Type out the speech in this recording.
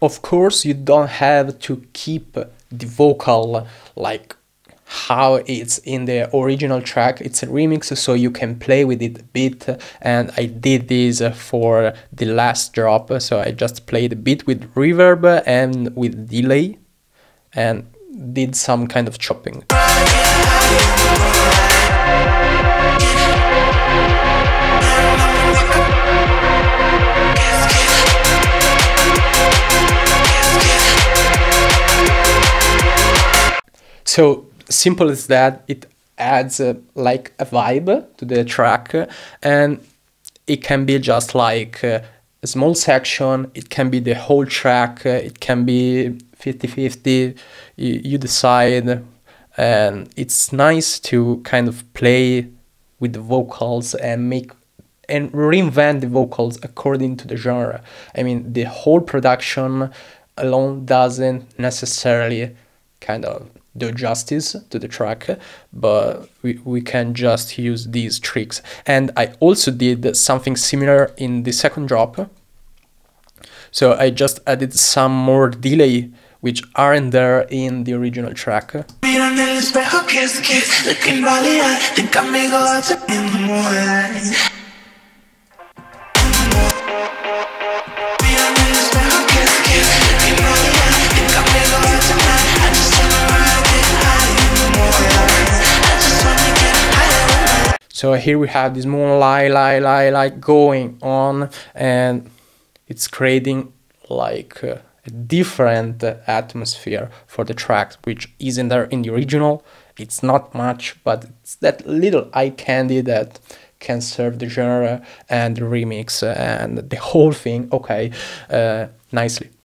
of course you don't have to keep the vocal like how it's in the original track. It's a remix so you can play with it a bit. And i did this for the last drop so i just played a bit with reverb and with delay and did some kind of chopping so simple as that. It adds uh, like a vibe to the track and it can be just like uh, a small section. It can be the whole track. It can be 50-50 you, you decide. And it's nice to kind of play with the vocals and make and reinvent the vocals according to the genre. I mean the whole production alone doesn't necessarily kind of do justice to the track but we, we can just use these tricks. And i also did something similar in the second drop. So i just added some more delay which aren't there in the original track So here we have this moonlight, light, light, light going on, and it's creating like uh, a different atmosphere for the track, which isn't there in the original. It's not much, but it's that little eye candy that can serve the genre and the remix and the whole thing, okay, uh, nicely.